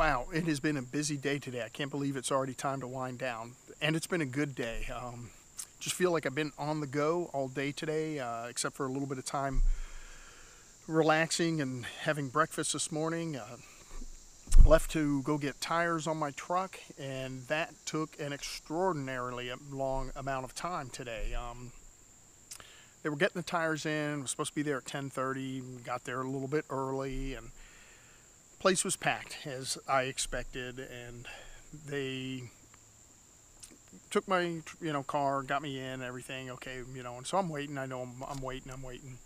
Wow, it has been a busy day today. I can't believe it's already time to wind down. And it's been a good day. Um, just feel like I've been on the go all day today, uh, except for a little bit of time relaxing and having breakfast this morning. Uh, left to go get tires on my truck, and that took an extraordinarily long amount of time today. Um, they were getting the tires in. Was supposed to be there at 10:30. Got there a little bit early, and place was packed as I expected. And they took my you know car, got me in, everything okay, you know. And so I'm waiting. I know I'm, I'm waiting. I'm waiting.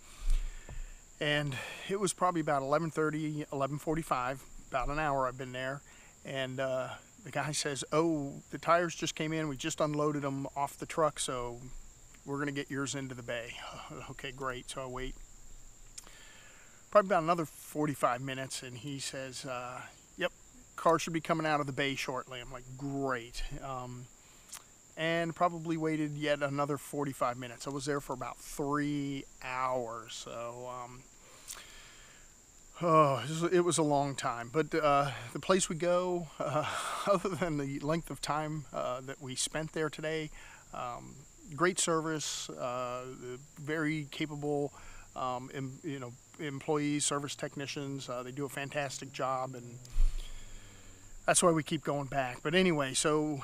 And it was probably about 11:30, 11:45. About an hour I've been there, and. Uh, the guy says, "Oh, the tires just came in. We just unloaded them off the truck, so we're going to get yours into the bay. okay, great. So I wait probably about another 45 minutes, and he says, uh, Yep, car should be coming out of the bay shortly. I'm like, Great. Um, and probably waited yet another 45 minutes. I was there for about three hours. So, um, Oh, it was a long time, but uh, the place we go, uh, other than the length of time uh, that we spent there today, um, great service, uh, very capable, um, em, you know, employees, service technicians. Uh, they do a fantastic job, and that's why we keep going back. But anyway, so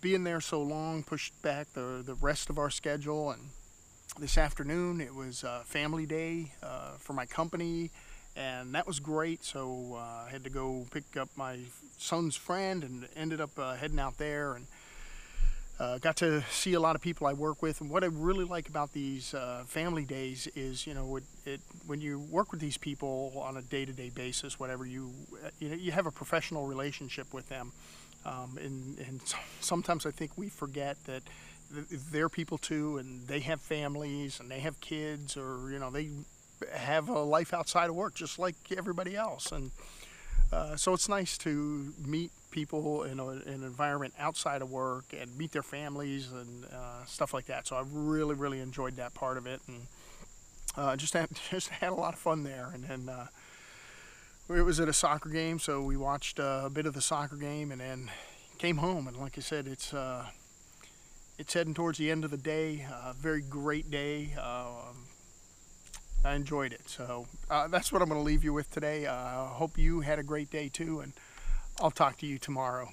being there so long pushed back the the rest of our schedule, and this afternoon it was uh, family day uh, for my company. And that was great. So uh, I had to go pick up my son's friend and ended up uh, heading out there and uh, got to see a lot of people I work with, and what I really like about these uh, family days is, you know, it, it, when you work with these people on a day-to-day basis, whatever you, uh, you know, you have a professional relationship with them, um, and, and sometimes I think we forget that they're people too, and they have families, and they have kids, or you know, they have a life outside of work just like everybody else, and uh, so it's nice to meet people in, a, in, an environment outside of work and meet their families and uh, stuff like that. So I've really, really enjoyed that part of it, and uh, just had just had a lot of fun there. And then uh, it was at a soccer game, so we watched uh, a bit of the soccer game, and then came home. And like I said, it's it's heading towards the end of the day. very great day. Um, I enjoyed it. So uh, that's what I'm going to leave you with today. I uh, hope you had a great day too, and I'll talk to you tomorrow.